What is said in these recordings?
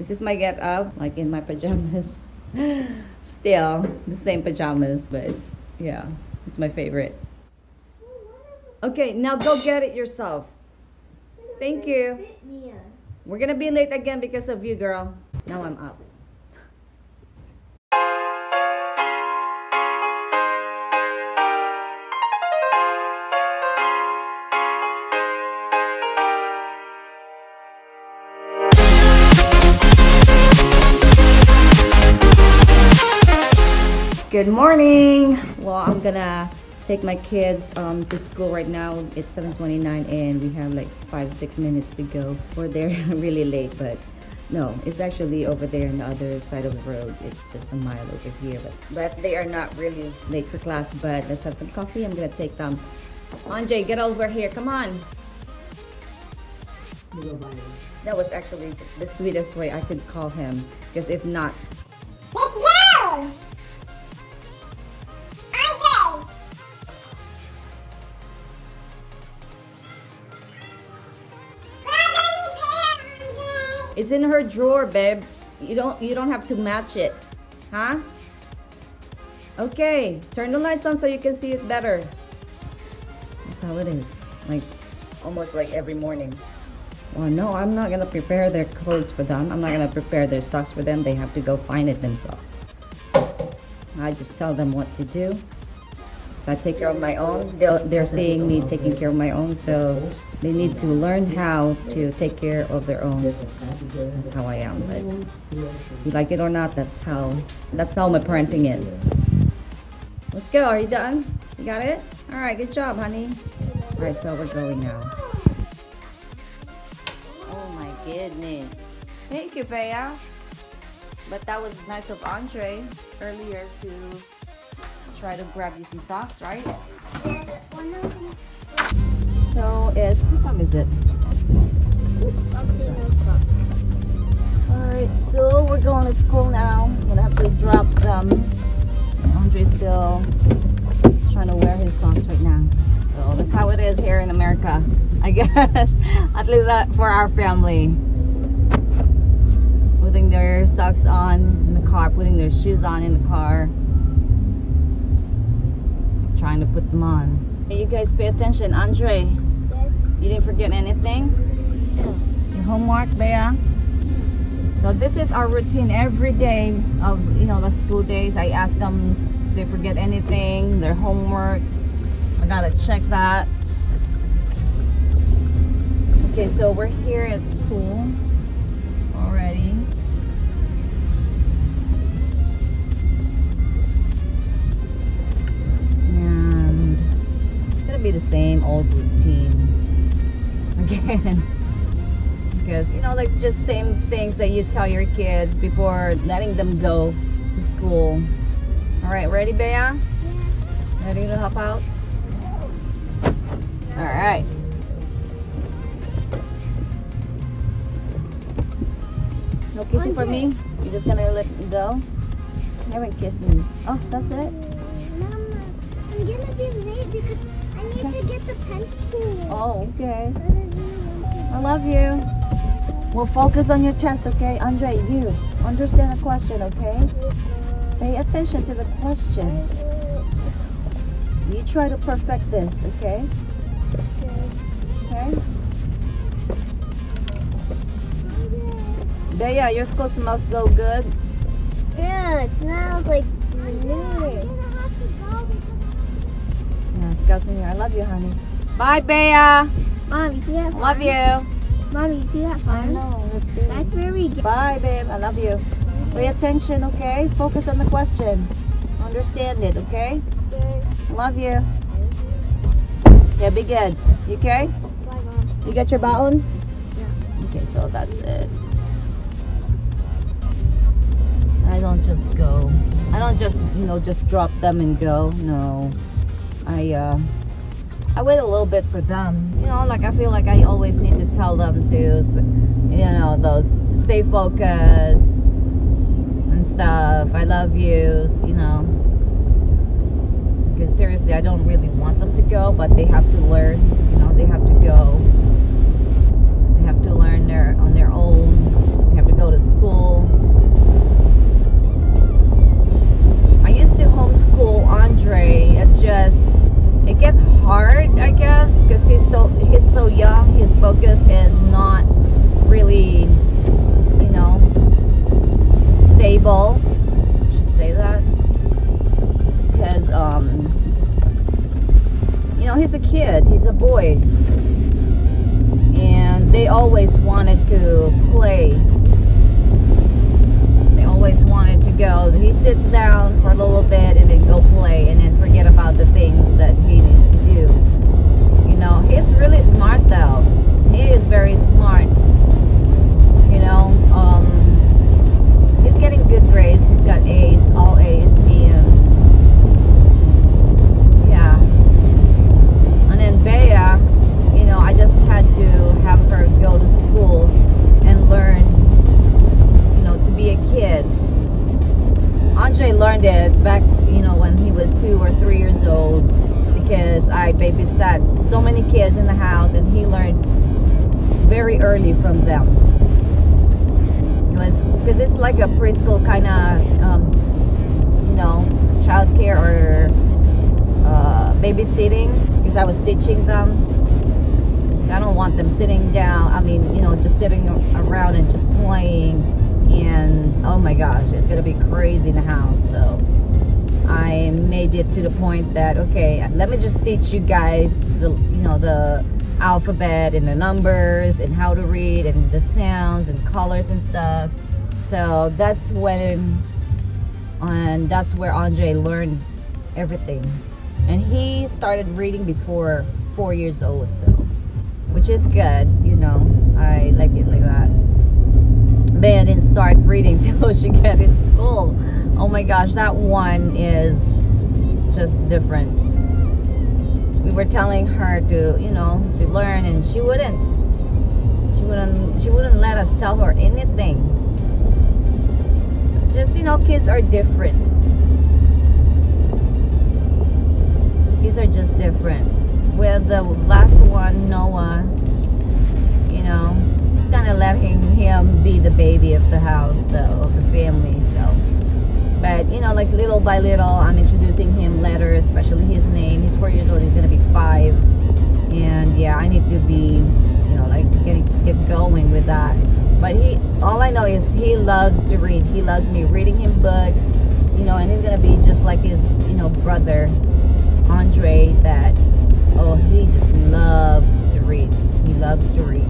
This is my get up, like in my pajamas. Still the same pajamas, but yeah, it's my favorite. Okay, now go get it yourself. Thank you. We're gonna be late again because of you, girl. Now I'm up. Good morning. Well, I'm gonna take my kids um, to school right now. It's 7:29, and we have like five, six minutes to go. We're there really late, but no, it's actually over there on the other side of the road. It's just a mile over here, but but they are not really late for class. But let's have some coffee. I'm gonna take them. Andre, get over here. Come on. That was actually the sweetest way I could call him, because if not, It's in her drawer, babe. You don't you don't have to match it. Huh? Okay, turn the lights on so you can see it better. That's how it is. Like almost like every morning. Well, no, I'm not gonna prepare their clothes for them. I'm not gonna prepare their socks for them. They have to go find it themselves. I just tell them what to do. So I take care of my own. They're, they're seeing me taking care of my own, so they need to learn how to take care of their own. That's how I am. But you like it or not, that's how that's how my parenting is. Let's go. Are you done? You got it? All right. Good job, honey. All right. So we're going now. Oh my goodness. Thank you, Bea. But that was nice of Andre earlier to try to grab you some socks, right? So it's what time is it? Alright, so we're going to school now. I'm gonna have to drop them. Andre's still trying to wear his socks right now. So that's how it is here in America. I guess. At least for our family. Putting their socks on in the car, putting their shoes on in the car. Trying put them on. Hey, you guys pay attention. Andre, Yes. you didn't forget anything? Your homework, Bea? So this is our routine every day of you know the school days. I ask them if they forget anything, their homework. I gotta check that. Okay, so we're here at school already. Be the same old routine again. Because you know like just same things that you tell your kids before letting them go to school. All right ready Bea? Ready to hop out? All right. No kissing for me? You're just gonna let go? You haven't kissed me. Oh that's it? Mama, I'm gonna be late because I need Okay. to get the pencil. oh okay So that you won't I love you. We'll focus on your test, okay? Andre, you understand the question, okay? Pay attention to the question. You try to perfect this, okay? Okay? Bea, your school smells so good. Yeah, it smells like manure. Smells here. I love you, honey. Bye, Bea. I Mom, you see that love you. Mom, you see that I know. That's good. That's where we get. Bye, babe. I love you. Pay attention, okay? Focus on the question. Understand it, okay? Love you. Yeah, be good. You okay? Bye, You got your baon? Yeah. Okay, so that's it. I don't just go. I don't just, you know, just drop them and go. No. I uh, I wait a little bit for them. You know, like I feel like I always need to tell them to, you know, those stay focused and stuff. I love yous, you know. Because seriously, I don't really want them to go, but they have to learn. You know, they have to go. They have to learn their on their own. They have to go to school. I used to homeschool Andre. It's just it gets hard, I guess, because he's still he's so young. His focus is not really, you know, stable. I should say that because um, you know, he's a kid. He's a boy, and they always wanted to play Always wanted to go. He sits down for a little bit and then go play and then forget about the things that he needs to do. You know, he's really smart though. He is very smart. You know, um, he's getting good grades. He's got A's, all A's, and yeah. And then Bea, you know, I just had to have her go to school and learn, you know, to be a kid. Andre learned it back, you know, when he was two or three years old because I babysat so many kids in the house and he learned very early from them. It was because it's like a preschool kind of, um, you know, childcare or uh, babysitting because I was teaching them. I don't want them sitting down. I mean, you know, just sitting around and just playing. And oh my gosh, it's gonna be crazy in the house. So I made it to the point that okay, let me just teach you guys the, you know, the alphabet and the numbers and how to read and the sounds and colors and stuff. So that's when, and that's where Andre learned everything. And he started reading before four years old, so which is good, you know. I like it like that. Bea didn't start reading till she got in school. Oh my gosh, that one is just different. We were telling her to you know to learn and she wouldn't she wouldn't she wouldn't let us tell her anything. It's just you know kids are different. Kids are just different. With the last one Noah the baby of the house so of the family so. But you know like little by little i'm introducing him letters especially his name. He's four years old he's gonna be five. And yeah i need to be you know like getting get going with that. But he all i know is he loves to read. He loves me reading him books you know and he's gonna be just like his you know brother andre that oh he just loves to read. He loves to read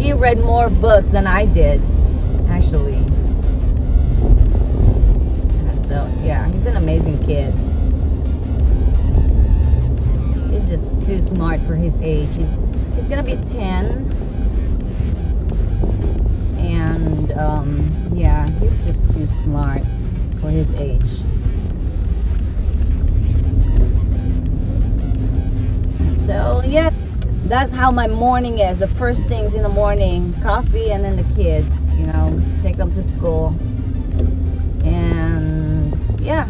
he read more books than i did actually so yeah, he's an amazing kid. He's just too smart for his age. He's he's gonna be 10, and um, yeah, he's just too smart for his age. So yeah, that's how my morning is. The first things in the morning, coffee, and then the kids. You know, take them to school And yeah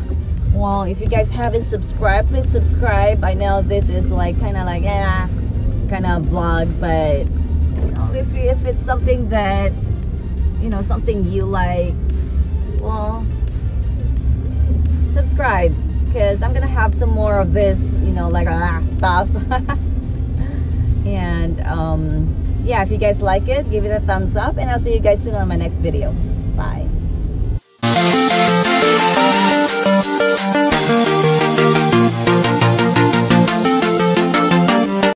well if you guys haven't subscribed please subscribe i know this is like kind of like yeah kind of vlog but you know if, if it's something that you know something you like well subscribe because i'm gonna have some more of this you know like ah, stuff and um, yeah if you guys like it give it a thumbs up and i'll see you guys soon on my next video. Bye.